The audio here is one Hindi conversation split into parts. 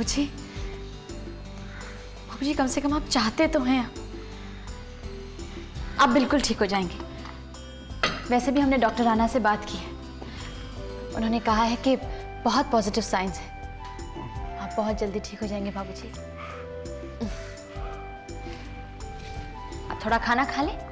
बाबूजी। बाबूजी, कम से कम आप चाहते तो हैं आप। बिल्कुल ठीक हो जाएँगे। वैसे भी हमने डॉक्टर राना से बात की है। उन्होंने कहा है कि बहुत पॉजिटिव साइंस है। आप बहुत जल्दी ठीक हो जाएँगे बाबूजी। आप थोड़ा खाना खा लें।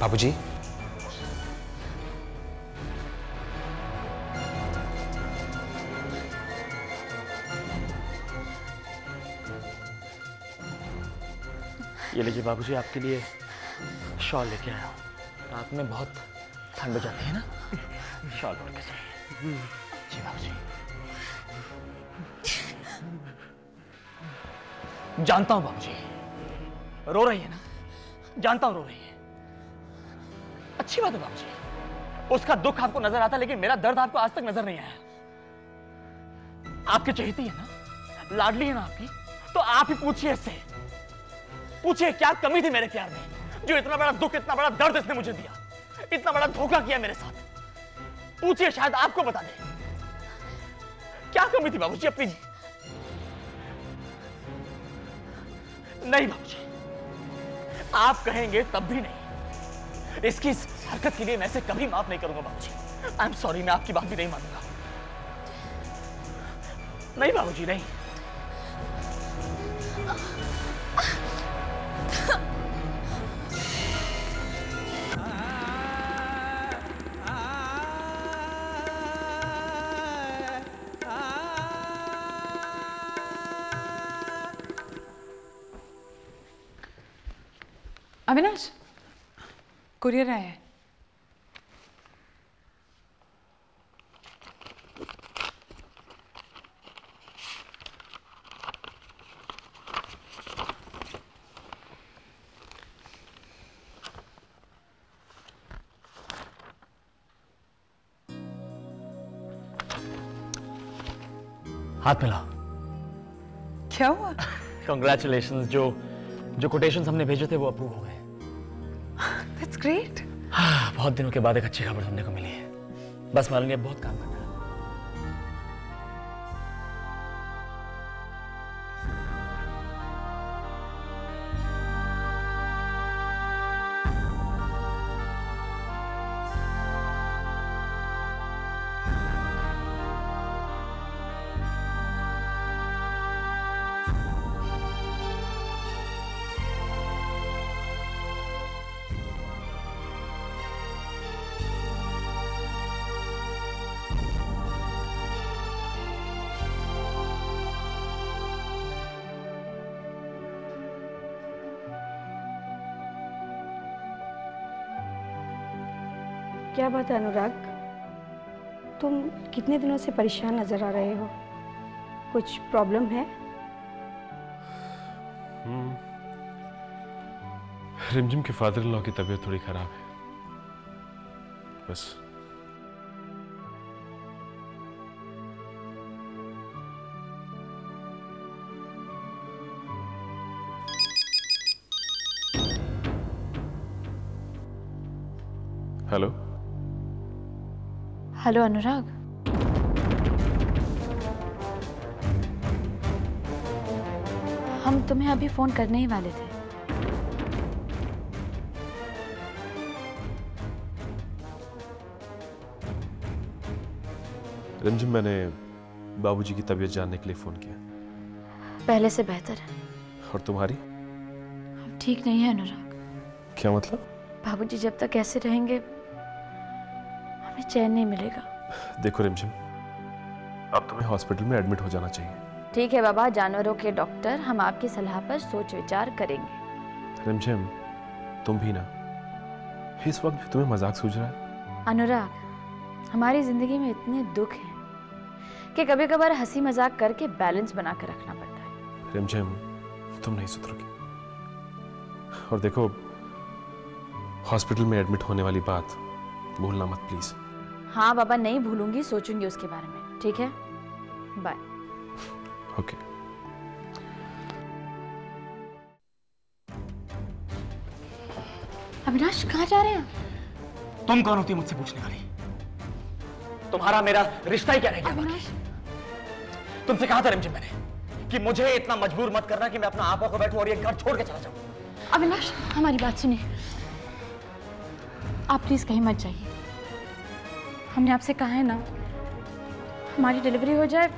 बाबूजी? ये लीजिए बाबूजी, आपके लिए शॉल लेके आया हूँ। रात में बहुत ठंड हो जाती है ना? शॉल ओढ़ के जी बाबूजी। जानता हूँ बाबूजी। रो रही है ना? जानता हूँ रो रही है। अच्छी बात है बाबूजी उसका दुख आपको नज़र आता, लेकिन मेरा दर्द आपको आज तक नज़र नहीं आया। आपके चहेती है ना? लाडली है ना आपकी? तो आप ही पूछिए इससे। पूछिए, क्या कमी थी मेरे प्यार में? जो इतना बड़ा दुख, इतना बड़ा दर्द इसने मुझे दिया। इतना बड़ा धोखा किया मेरे साथ। पूछिए, शायद आपको बता दे। क्या कमी थी बाबूजी अपनी? नहीं, बाबूजी। आप कहेंगे तब भी नहीं। इसकी इस हरकत के लिए मैं इसे कभी माफ़ नहीं करूँगा, बाबूजी। आई एम सॉरी मैं आपकी बात भी नहीं मानूँगा। नहीं, बाबूजी, नहीं। अविनाश? कुरियर आया है। हाथ मिला। क्या हुआ? कंग्रेचुलेशन जो जो कोटेशन हमने भेजे थे वो अप्रूव हो गए। That's great. हाँ, बहुत दिनों के बाद एक अच्छी खबर सुनने को मिली है बस मालूम बहुत काम करना क्या बात है, अनुराग? तुम कितने दिनों से परेशान नज़र आ रहे हो? कुछ प्रॉब्लम है? रिमझिम के फादर इन लॉ की तबीयत थोड़ी खराब है। बस। हेलो अनुराग हम तुम्हें अभी फ़ोन करने ही वाले थे। रिमझिम मैंने बाबूजी की तबीयत जानने के लिए फ़ोन किया। पहले से बेहतर है। और तुम्हारी? ठीक नहीं है अनुराग। क्या मतलब? बाबूजी जब तक ऐसे रहेंगे हमें चैन नहीं मिलेगा। देखो रिमझिम अब तुम्हें हॉस्पिटल में एडमिट हो जाना चाहिए। ठीक है बाबा जानवरों के डॉक्टर हम आपकी सलाह पर सोच विचार करेंगे। रिमझिम तुम भी ना। इस वक्त भी तुम्हें मज़ाक सूझ रहा है। अनुराग हमारी ज़िंदगी में इतने दुख हैं कि कभी कभार हँसी मज़ाक करके बैलेंस बना कर रखना पड़ता है। रिमझिम तुम नहीं सुधरोगी। और देखो हॉस्पिटल में एडमिट होने वाली बात भूलना मत प्लीज़। हाँ बाबा नहीं भूलूँगी सोचूँगी उसके बारे में। ठीक है? बाय ओके अविनाश कहाँ जा रहे हैं? तुम कौन होती मुझसे पूछने वाली? तुम्हारा मेरा रिश्ता ही क्या रह गया बाकी? तुमसे कहा था रिमझिम मैंने? कि मुझे इतना मजबूर मत करना कि मैं अपना आप को बैठू और ये घर छोड़ के चला जाऊँ। अविनाश हमारी बात सुनिए। आप प्लीज़ कहीं मत जाइए। हमने आपसे कहा है ना हमारी डिलीवरी हो जाए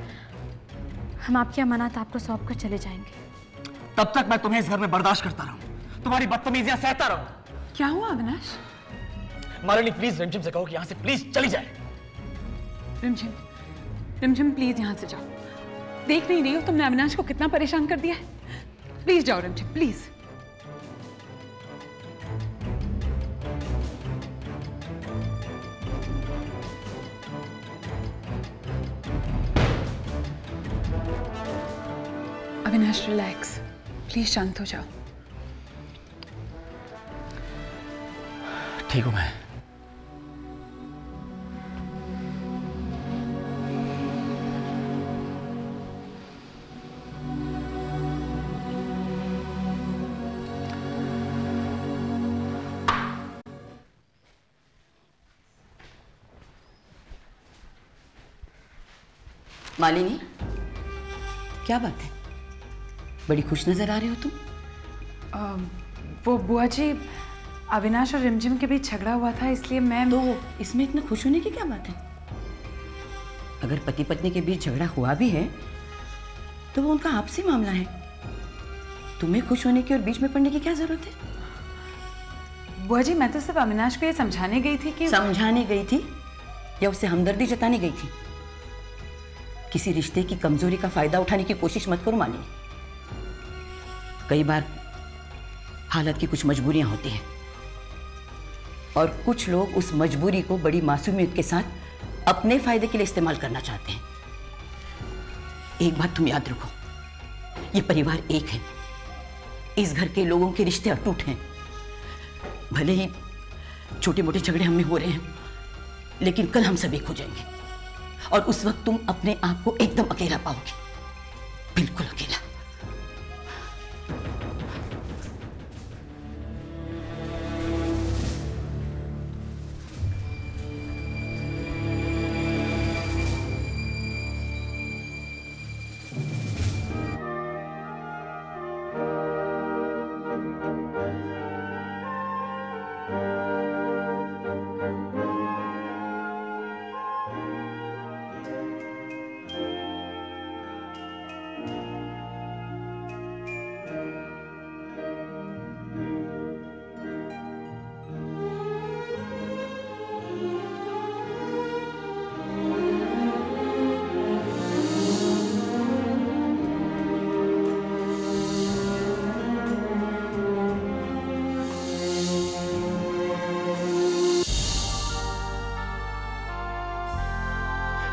हम आपकी अमानत आपको सौंप कर चले जाएँगे। तब तक मैं तुम्हें इस घर में बर्दाश्त करता रहूँ। तुम्हारी बदतमीजियाँ सहता रहूँ। क्या हुआ अविनाश? मालिनी प्लीज़ रिमझिम से कहो कि यहाँ से प्लीज़ चली जाए। रिमझिम रिमझिम प्लीज़ यहाँ से जाओ। देख नहीं रही हो तुमने अविनाश को कितना परेशान कर दिया है? प्लीज़ जाओ रिमझिम प्लीज़ रिलैक्स प्लीज़ शांत हो जाओ ठीक हूँ मैं। मालिनी क्या बात है? बड़ी खुश नज़र आ रहे हो तुम? अम, वो बुआ जी अविनाश और रिमझिम के बीच झगड़ा हुआ था इसलिए मैं तो इसमें इतना खुश होने की क्या बात है? अगर पति पत्नी के बीच झगड़ा हुआ भी है तो वो उनका आपसी मामला है। तुम्हें खुश होने की और बीच में पड़ने की क्या ज़रूरत है? बुआ जी मैं तो सिर्फ़ अविनाश को ये समझाने गई थी कि समझाने गई थी? या उससे हमदर्दी जताने गई थी? किसी रिश्ते की कमज़ोरी का फ़ायदा उठाने की कोशिश मत करो मालिनी कई बार हालत की कुछ मजबूरियाँ होती हैं। और कुछ लोग उस मजबूरी को बड़ी मासूमियत के साथ अपने फ़ायदे के लिए इस्तेमाल करना चाहते हैं। एक बात तुम याद रखो, ये परिवार एक है। इस घर के लोगों के रिश्ते अटूट हैं। भले ही छोटे मोटे झगड़े हमें हो रहे हैं, लेकिन कल हम सब एक हो जाएँगे। और उस वक्त तुम अपने आप को एकदम अकेला पाओगे। बिल्कुल अकेला।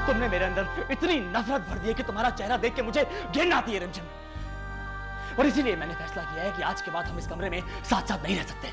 तुमने मेरे अंदर इतनी नफरत भर दी है कि तुम्हारा चेहरा देख के मुझे घिन आती है, रंजन। और इसीलिए मैंने फैसला किया है कि आज के बाद हम इस कमरे में साथ साथ नहीं रह सकते।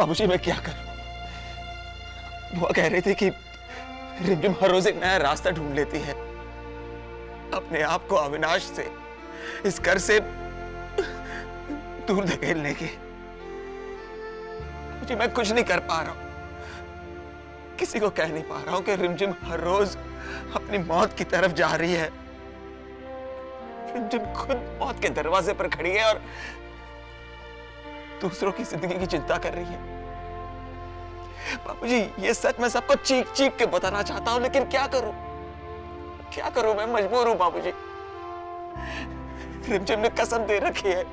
बाबूजी, मैं क्या करूँ? बुआ कह रही थी कि रिमझिम हर रोज एक नया रास्ता ढूंढ लेती है। अपने आप को अविनाश से, इस घर से दूर धकेलने की। बाबूजी, मैं कुछ नहीं कर पा रहा हूँ। किसी को कह नहीं पा रहा हूँ कि रिमझिम हर रोज अपनी मौत की तरफ़ जा रही है। रिमझिम खुद मौत के दरवाजे पर खड़ी है और दूसरों की ज़िंदगी की चिंता कर रही है। बाबूजी, ये सच मैं सबको चीख चीख के बताना चाहता हूँ, लेकिन क्या करूँ? क्या करूँ? मैं मजबूर हूँ, बाबूजी। रिमझिम ने कसम दे रखी है।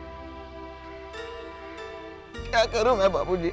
क्या करूँ मैं, बाबूजी?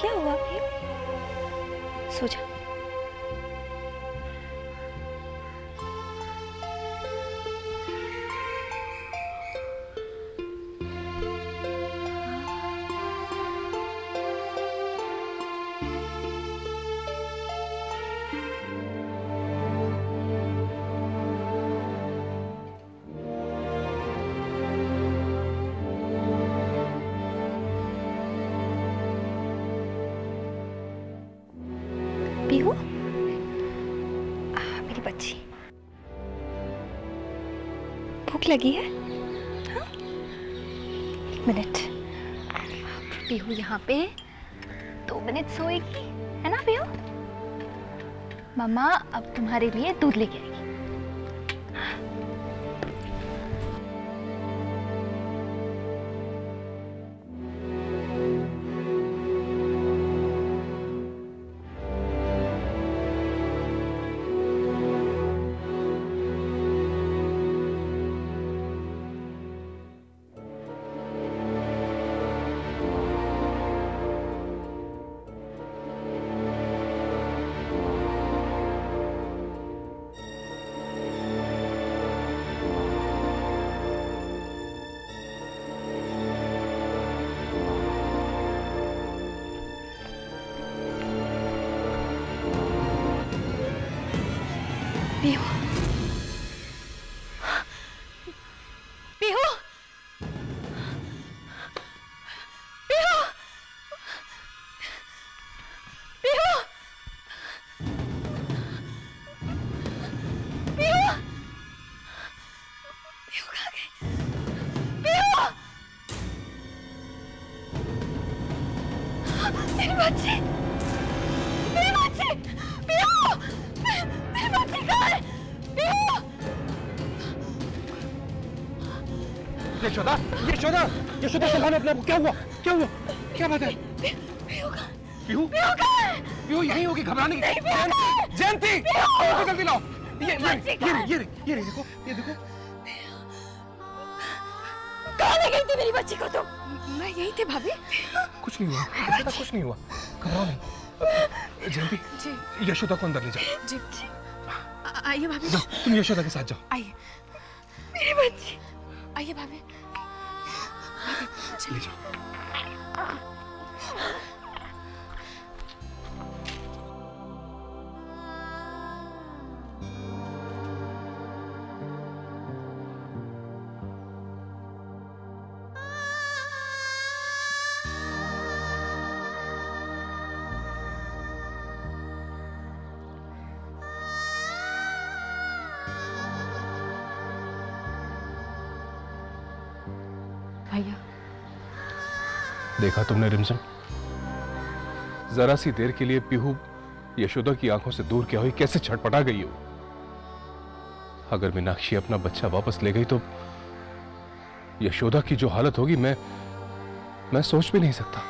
क्या हुआ फिर? सो जा हो? मेरी बच्ची। भूख लगी है? हाँ? एक मिनट। पीहू यहाँ पे। दो मिनट सोएगी, है ना पीहू मामा, अब तुम्हारे लिए दूध लेके आएगी। यशोदा संभालो अपने क्या हुआ? क्या हुआ? क्या बात है? पीहू? पीहू यहीं होगी घबराने की? जयंती! जल्दी लाओ। ये ये ये ये देखो ये देखो। कहाँ ले गई थी मेरी बच्ची को तुम? मैं यही थे भाभी। कुछ नहीं हुआ। यशोदा कुछ नहीं हुआ। घबराओ नहीं। जयंती जी। यशोदा को अंदर ले जाओ जी आइए भाभी। जाओ तुम यशोदा के साथ जाओ। आइए। मेरी बच्ची। आइए भाभी। ले जाओ भैया देखा तुमने रिमझिम? जरा सी देर के लिए पीहू यशोदा की आँखों से दूर क्या हुई? कैसे छटपटा गई हो? अगर मीनाक्षी अपना बच्चा वापस ले गई तो यशोदा की जो हालत होगी मैं मैं सोच भी नहीं सकता।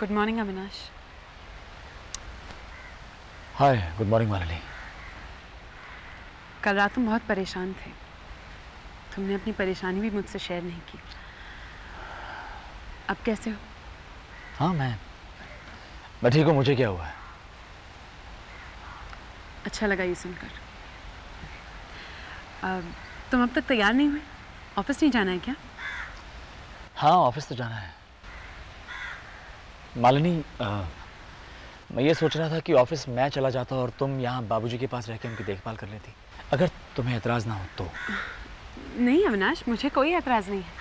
Good morning Avinash hi good morning Malini कल रात तुम बहुत परेशान थे। तुमने अपनी परेशानी भी मुझसे शेयर नहीं की। अब कैसे हो? हाँ मैं मैं ठीक हूँ मुझे क्या हुआ है? अच्छा लगा ये सुनकर। अब तुम अब तक तैयार नहीं हुए? ऑफ़िस नहीं जाना है क्या? हाँ ऑफ़िस तो जाना है। मालिनी मैं ये सोच रहा था कि ऑफ़िस मैं चला जाता और तुम यहाँ बाबूजी के पास रह के उनकी देखभाल कर लेती। अगर तुम्हें एतराज़ ना हो तो। नहीं अविनाश मुझे कोई एतराज़ नहीं है।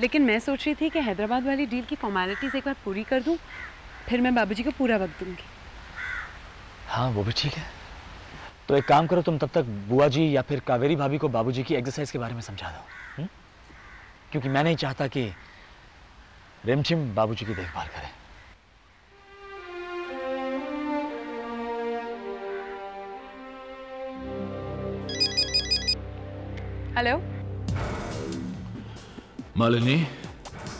लेकिन मैं सोच रही थी कि हैदराबाद वाली डील की फॉर्मेलिटीज़ एक बार पूरी कर दूँ फिर मैं बाबूजी को पूरा वक्त दूँगी। हाँ वो भी ठीक है। तो एक काम करो तुम तब तक बुआ जी या फिर कावेरी भाभी को बाबूजी की एक्सरसाइज के बारे में समझा दो हुँ? क्योंकि मैं नहीं चाहता कि रिमझिम बाबूजी की देखभाल करें। हेलो मालिनी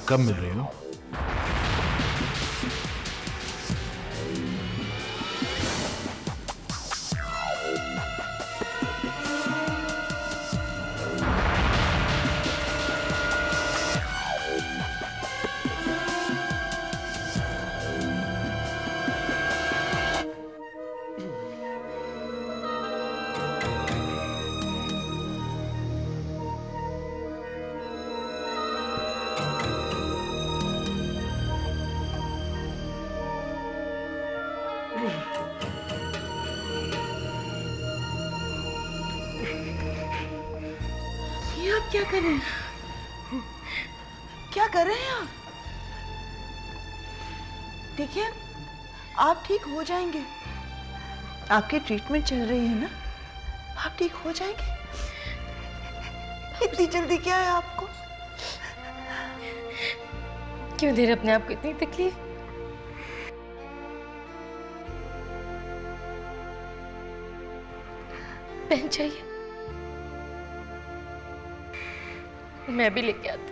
कब मिल रही हो क्या कर? रहे हैं क्या कर रहे हैं आप? देखिए, आप ठीक हो जाएँगे। आपकी ट्रीटमेंट चल रही है ना? आप ठीक हो जाएँगे? इतनी जल्दी क्या है आपको? क्यों दे रहे अपने आप को इतनी तकलीफ़? पेन चाहिए। मैं भी लेके आती